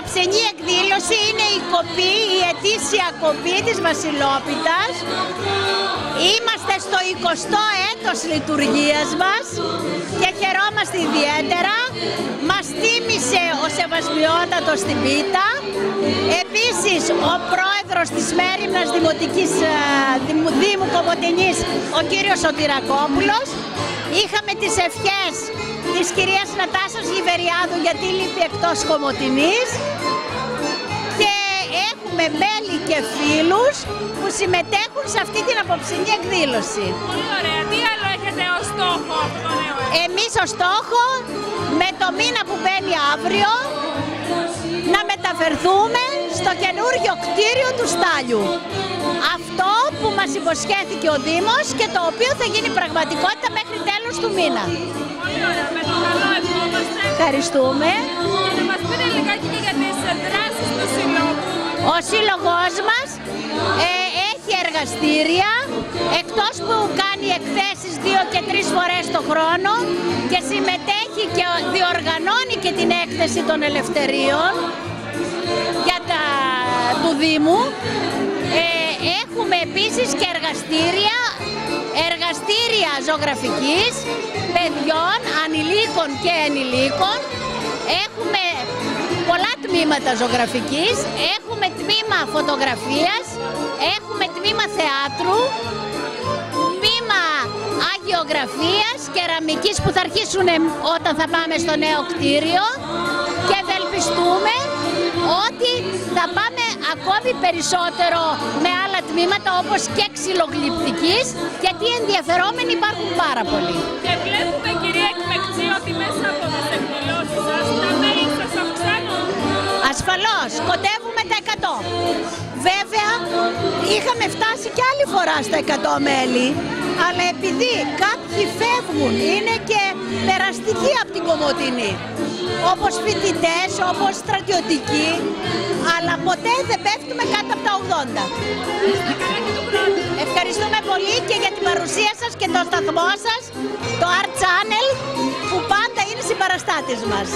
Η ψενή εκδήλωση είναι η κοπή, η ετήσια κοπή της Βασιλόπιτας. Είμαστε στο 20ο έτος λειτουργίας μας και χαιρόμαστε ιδιαίτερα. Μας τίμησε ο Σεβασμιότατος στην Πίτα. Επίσης ο πρόεδρος της Μέριμνας Δημοτικής ε, Δημου, Δήμου Κομωτινής, ο κύριος Σωτηρακόπουλος. Είχαμε τις ευχές της κυρίας Νατάσας Γιβεριάδου γιατί λείπει εκτός Κομωτινής και έχουμε μέλη και φίλους που συμμετέχουν σε αυτή την απόψινή εκδήλωση. Πολύ ωραία. Τι άλλο έχετε ως στόχο αυτό το νέο έτος; Εμείς ο στόχο με το μήνα που μπαίνει αύριο να μεταφερθούμε στο καινούργιο κτίριο του Στάλιου. Αυτό που μας υποσχέθηκε ο Δήμος και το οποίο θα γίνει πραγματικότητα μέχρι τέλος του μήνα. Πολύ ωραία. Με το καλό ευχόμαστε. Ευχαριστούμε. Και να μας πείτε λιγάκι και για τις δράσεις του Συλλόγου. Ο σύλλογός μας ε, έχει εργαστήρια, εκτός που κάνει εκθέσεις δύο και τρεις φορές το χρόνο και συμμετέχει και διοργανώνει και την έκθεση των ελευθερίων για τα, του Δήμου. Ε, έχουμε επίσης και εργαστήρια, εργαστήρια ζωγραφικής, παιδιών, ανηλίκων και ενηλίκων. Έχουμε πολλά τμήματα ζωγραφικής, έχουμε τμήμα φωτογραφίας, έχουμε τμήμα θεάτρου, τμήμα αγιογραφίας, κεραμικής που θα αρχίσουν όταν θα πάμε στο νέο κτίριο. Και ευελπιστούμε ότι θα πάμε ακόμη περισσότερο με άλλα τμήματα όπως και ξυλογλυπτικής γιατί ενδιαφερόμενοι υπάρχουν πάρα πολλοί. Και βλέπουμε κυρία Εκμεκτσή ότι μέσα από τις εκδηλώσεις σας τα μέλη σας αυξάνουν. Ασφαλώς, κοντεύουμε τα 100. Βέβαια, είχαμε φτάσει και άλλη φορά στα 100 μέλη, αλλά επειδή κάποιοι φεύγουν, είναι και περαστικοί από την Κομωτινή, όπως φοιτητές, όπως στρατιωτικοί, αλλά ποτέ δεν πέφτουμε κάτω από τα 80. Ευχαριστούμε πολύ και για την παρουσία σας και το σταθμό σας, το Art Channel, που πάντα είναι συμπαραστάτης μας.